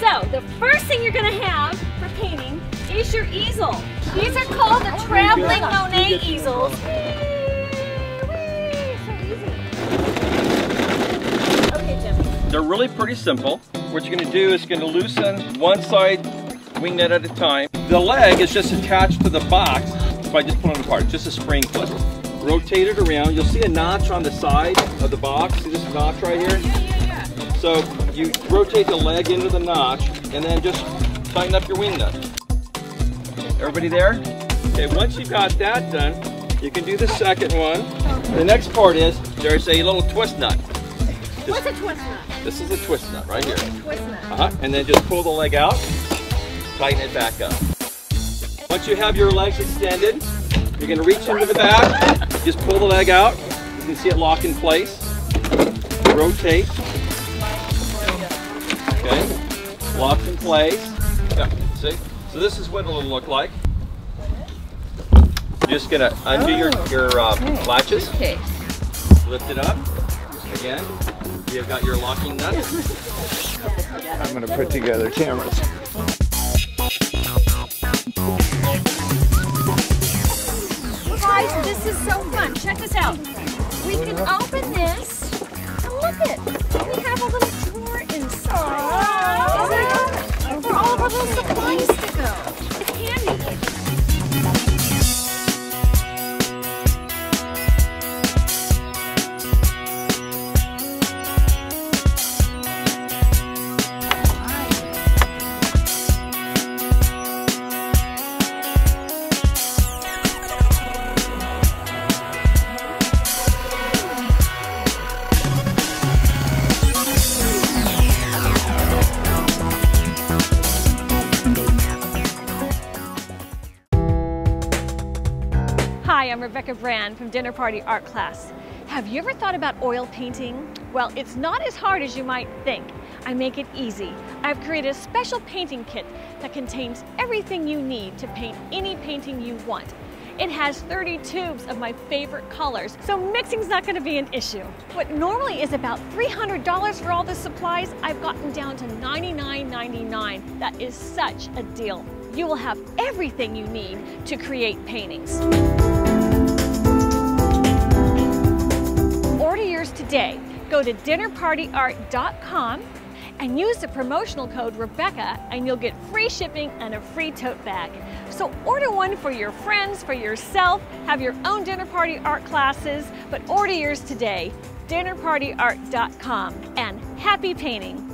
the first thing you're gonna have for painting is your easel. These are called the traveling Monet easels. They're really pretty simple. What you're gonna do is you're gonna loosen one side wing nut at a time. The leg is just attached to the box by just pulling it apart, just a spring clip. Rotate it around. You'll see a notch on the side of the box. See this notch right here? Yeah, yeah, yeah. So you rotate the leg into the notch and then just tighten up your wing nut. Everybody there? Okay, once you've got that done, you can do the second one. The next part is, there's a little twist nut. What's a twist nut? This is a twist nut right here. Twist nut. Uh-huh. And then just pull the leg out, tighten it back up. Once you have your legs extended, you're gonna reach into the back, just pull the leg out. You can see it lock in place. Rotate. Okay, locked in place. Yeah, see? So this is what it'll look like. You're just gonna undo your, your uh, latches, Okay. lift it up. Again, you've got your locking nut. I'm gonna put together cameras. Guys, this is so fun. Check this out. We can open this. And look it. I'm Rebecca Brand from Dinner Party Art Class. Have you ever thought about oil painting? Well, it's not as hard as you might think. I make it easy. I've created a special painting kit that contains everything you need to paint any painting you want. It has 30 tubes of my favorite colors, so mixing's not gonna be an issue. What normally is about $300 for all the supplies, I've gotten down to $99.99. That is such a deal. You will have everything you need to create paintings. Go to dinnerpartyart.com and use the promotional code Rebecca and you'll get free shipping and a free tote bag. So order one for your friends, for yourself, have your own dinner party art classes, but order yours today. dinnerpartyart.com and happy painting.